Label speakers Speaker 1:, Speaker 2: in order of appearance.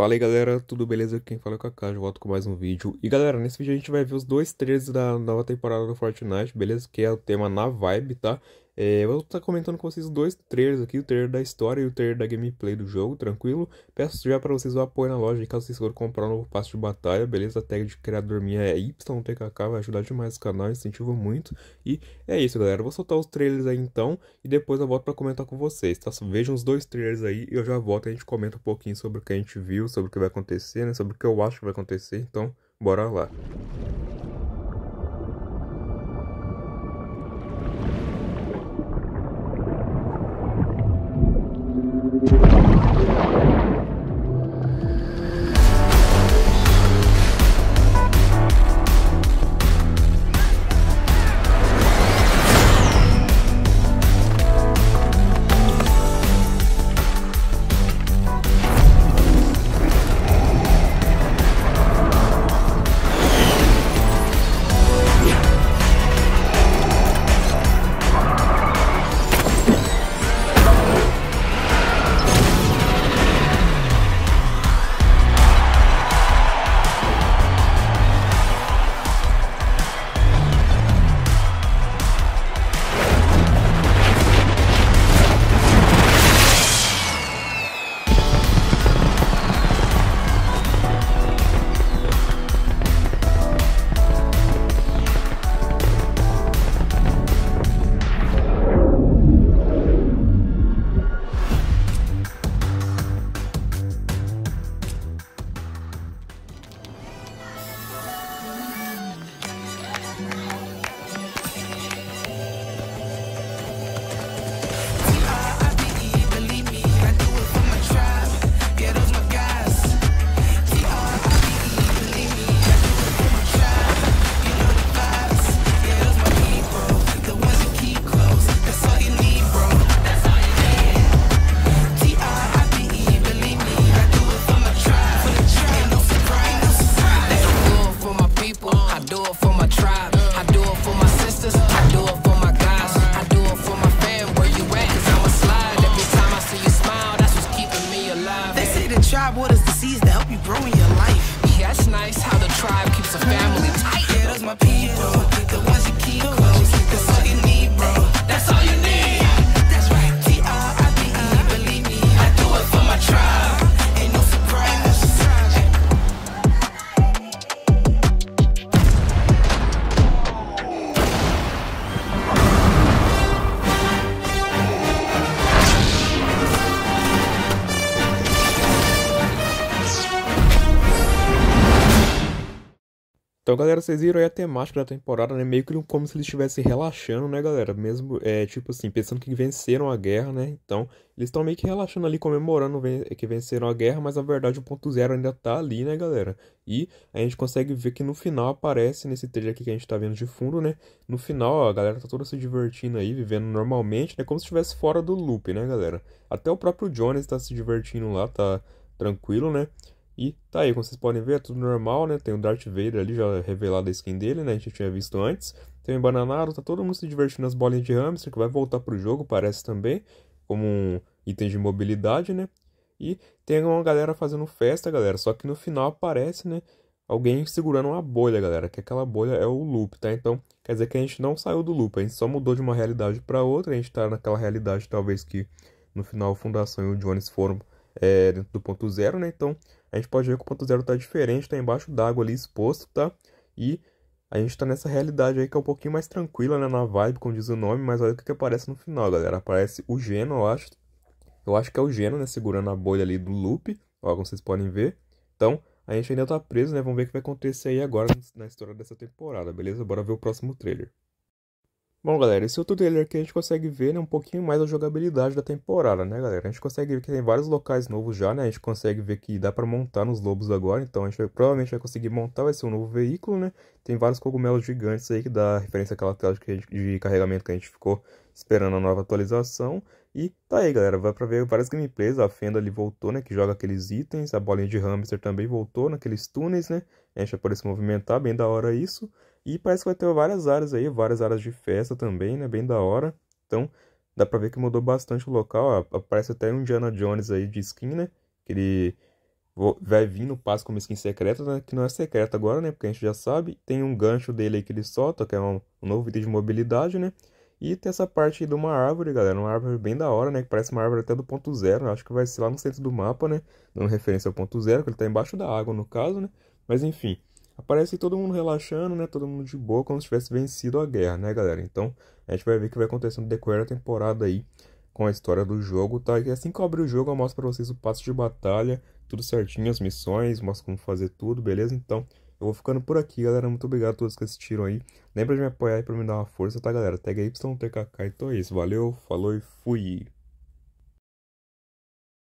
Speaker 1: Fala aí galera, tudo beleza? Quem fala é o Kaká, eu volto com mais um vídeo. E galera, nesse vídeo a gente vai ver os dois trailers da nova temporada do Fortnite, beleza? Que é o tema na vibe, tá? É, eu vou estar comentando com vocês dois trailers aqui, o trailer da história e o trailer da gameplay do jogo, tranquilo? Peço já para vocês o apoio na loja caso vocês forem comprar um novo passe de batalha, beleza? A tag de criador minha é YTKK, vai ajudar demais o canal, incentivo muito. E é isso galera, eu vou soltar os trailers aí então e depois eu volto para comentar com vocês, tá? Vejam os dois trailers aí e eu já volto e a gente comenta um pouquinho sobre o que a gente viu, sobre o que vai acontecer, né? Sobre o que eu acho que vai acontecer, então bora lá.
Speaker 2: I do it for my tribe. I do it for my sisters. I do it for
Speaker 3: my guys. I do it for my fam. Where you
Speaker 2: at? Cause I'ma slide. Every time I see you smile, that's what's keeping me alive.
Speaker 3: They say the tribe waters the seeds to help you grow in your life.
Speaker 2: Yeah, that's nice how the tribe keeps the family mm-hmm. tight. Yeah, those my people. The ones you keep close.
Speaker 1: Então, galera, vocês viram aí a temática da temporada, né? Meio que como se eles estivessem relaxando, né, galera? Mesmo, é, tipo assim, pensando que venceram a guerra, né? Então, eles estão meio que relaxando ali, comemorando que venceram a guerra, mas na verdade o ponto zero ainda tá ali, né, galera? E a gente consegue ver que no final aparece, nesse trailer aqui que a gente tá vendo de fundo, né? No final, ó, a galera tá toda se divertindo aí, vivendo normalmente, né? Como se estivesse fora do loop, né, galera? Até o próprio Jones tá se divertindo lá, tá tranquilo, né? E tá aí, como vocês podem ver, é tudo normal, né? Tem o Darth Vader ali, já revelado a skin dele, né? A gente tinha visto antes. Tem o Bananaro, tá todo mundo se divertindo nas bolinhas de hamster, que vai voltar pro jogo, parece também, como um item de mobilidade, né? E tem uma galera fazendo festa, galera, só que no final aparece, né? Alguém segurando uma bolha, galera, que aquela bolha é o loop, tá? Então, quer dizer que a gente não saiu do loop, a gente só mudou de uma realidade para outra, a gente tá naquela realidade, talvez que no final a Fundação e o Jones foram é, dentro do ponto zero, né? Então, a gente pode ver que o ponto zero está diferente, está embaixo d'água ali exposto, tá? E a gente está nessa realidade aí que é um pouquinho mais tranquila, né? Na vibe, como diz o nome, mas olha o que, que aparece no final, galera. Aparece o Geno, eu acho. Eu acho que é o Geno, né? Segurando a bolha ali do loop, ó, como vocês podem ver. Então, a gente ainda tá preso, né? Vamos ver o que vai acontecer aí agora na história dessa temporada, beleza? Bora ver o próximo trailer. Bom, galera, esse outro trailer aqui a gente consegue ver né, um pouquinho mais da jogabilidade da temporada, né, galera? A gente consegue ver que tem vários locais novos já, né? A gente consegue ver que dá pra montar nos lobos agora, então a gente vai, provavelmente vai conseguir montar, vai ser um novo veículo, né? Tem vários cogumelos gigantes aí que dá referência àquela tela de, de carregamento que a gente ficou esperando a nova atualização. E tá aí, galera, vai pra ver várias gameplays, a Fenda ali voltou, né, que joga aqueles itens, a bolinha de hamster também voltou naqueles túneis, né? A gente vai poder se movimentar, bem da hora isso. E parece que vai ter várias áreas aí, várias áreas de festa também, né? Bem da hora. Então, dá pra ver que mudou bastante o local. Ó. Aparece até um Indiana Jones aí de skin, né? Que ele Vai vir no passe como skin secreta, né? Que não é secreta agora, né? Porque a gente já sabe. Tem um gancho dele aí que ele solta, que é um, um novo item de mobilidade, né? E tem essa parte aí de uma árvore, galera. Uma árvore bem da hora, né? Que parece uma árvore até do ponto zero. Acho que vai ser lá no centro do mapa, né? Dando referência ao ponto zero, que ele tá embaixo da água, no caso, né? Mas enfim. Aparece todo mundo relaxando, né? Todo mundo de boa, como se tivesse vencido a guerra, né, galera? Então, a gente vai ver o que vai acontecer no decorrer da temporada aí com a história do jogo, tá? E assim que eu abrir o jogo, eu mostro pra vocês o passo de batalha, tudo certinho, as missões, mostro como fazer tudo, beleza? Então, eu vou ficando por aqui, galera. Muito obrigado a todos que assistiram aí. Lembra de me apoiar aí pra me dar uma força, tá, galera? Tag YTKK. Então é isso. Valeu, falou e fui!